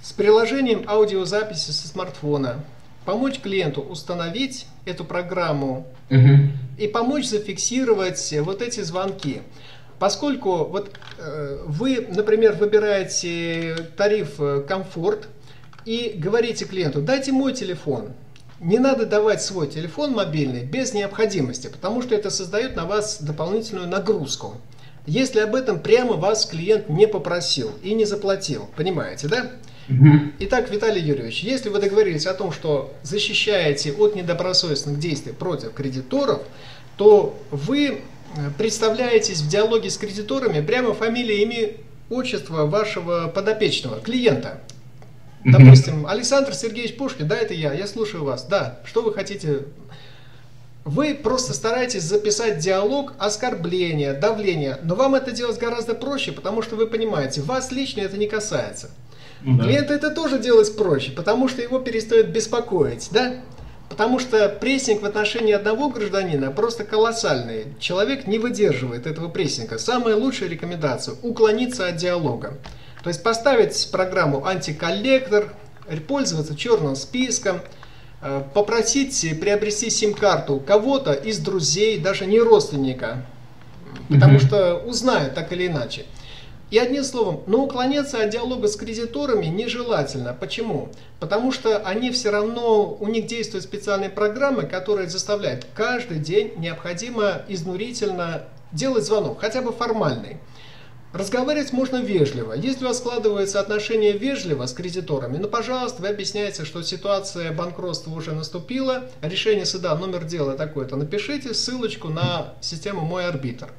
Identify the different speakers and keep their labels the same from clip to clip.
Speaker 1: с приложением аудиозаписи со смартфона, помочь клиенту установить эту программу угу. и помочь зафиксировать вот эти звонки. Поскольку вот э, вы, например, выбираете тариф э, комфорт и говорите клиенту, дайте мой телефон, не надо давать свой телефон мобильный без необходимости, потому что это создает на вас дополнительную нагрузку. Если об этом прямо вас клиент не попросил и не заплатил, понимаете, да? Итак, Виталий Юрьевич, если вы договорились о том, что защищаете от недобросовестных действий против кредиторов, то вы э, представляетесь в диалоге с кредиторами прямо фамилия, имя, отчество вашего подопечного, клиента. Допустим, Александр Сергеевич Пушкин, да, это я, я слушаю вас, да, что вы хотите вы просто стараетесь записать диалог оскорбления, давления, но вам это делать гораздо проще, потому что вы понимаете, вас лично это не касается. Ну, да. Клиента это тоже делать проще, потому что его перестает беспокоить, да? Потому что прессинг в отношении одного гражданина просто колоссальный. Человек не выдерживает этого прессинга. Самая лучшая рекомендация – уклониться от диалога. То есть поставить программу антиколлектор, пользоваться черным списком, попросить приобрести сим-карту кого-то из друзей, даже не родственника, потому угу. что узнают так или иначе. И одним словом, но уклоняться от диалога с кредиторами нежелательно. Почему? Потому что они все равно, у них действуют специальные программы, которые заставляют каждый день необходимо изнурительно делать звонок, хотя бы формальный. Разговаривать можно вежливо. Если у вас складываются отношения вежливо с кредиторами, ну, пожалуйста, вы объясняете, что ситуация банкротства уже наступила, решение суда, номер дела такой-то, напишите ссылочку на систему «Мой арбитр».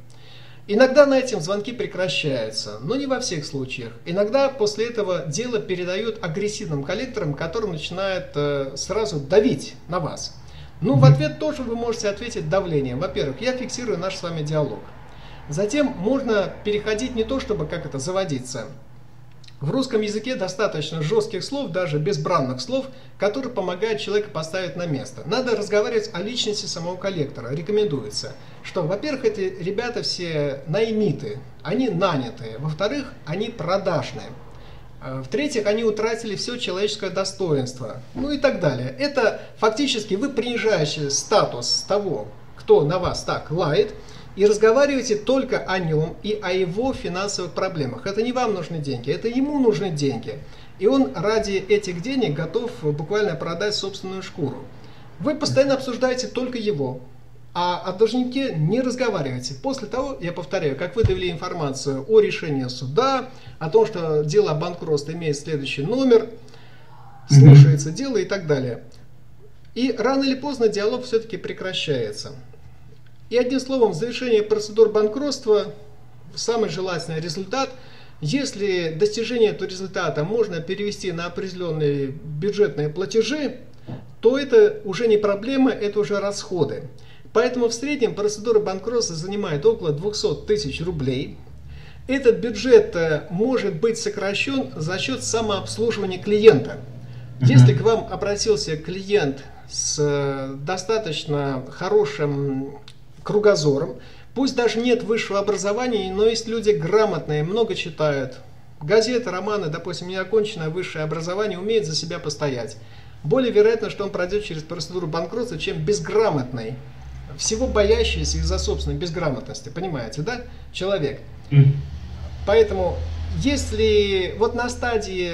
Speaker 1: Иногда на этом звонки прекращаются, но не во всех случаях. Иногда после этого дело передают агрессивным коллекторам, которые начинают э, сразу давить на вас. Ну, в ответ тоже вы можете ответить давлением. Во-первых, я фиксирую наш с вами диалог. Затем можно переходить не то, чтобы как это заводиться, в русском языке достаточно жестких слов, даже безбранных слов, которые помогают человека поставить на место. Надо разговаривать о личности самого коллектора. Рекомендуется, что, во-первых, эти ребята все наймиты, они нанятые. Во-вторых, они продажные. А, в-третьих, они утратили все человеческое достоинство. Ну и так далее. Это фактически вы принижаете статус того, кто на вас так лает – и разговаривайте только о нем и о его финансовых проблемах. Это не вам нужны деньги, это ему нужны деньги. И он ради этих денег готов буквально продать собственную шкуру. Вы постоянно обсуждаете только его, а о должнике не разговаривайте. После того, я повторяю, как вы довели информацию о решении суда, о том, что дело о банкротстве имеет следующий номер, слушается дело и так далее. И рано или поздно диалог все-таки прекращается. И одним словом, в завершении процедур банкротства самый желательный результат, если достижение этого результата можно перевести на определенные бюджетные платежи, то это уже не проблема, это уже расходы. Поэтому в среднем процедура банкротства занимает около 200 тысяч рублей. Этот бюджет э, может быть сокращен за счет самообслуживания клиента. Если к вам обратился клиент с э, достаточно хорошим кругозором. Пусть даже нет высшего образования, но есть люди грамотные, много читают. Газеты, романы, допустим, неоконченное высшее образование умеет за себя постоять. Более вероятно, что он пройдет через процедуру банкротства, чем безграмотный, всего боящийся из-за собственной безграмотности. Понимаете, да, человек? Поэтому, если вот на стадии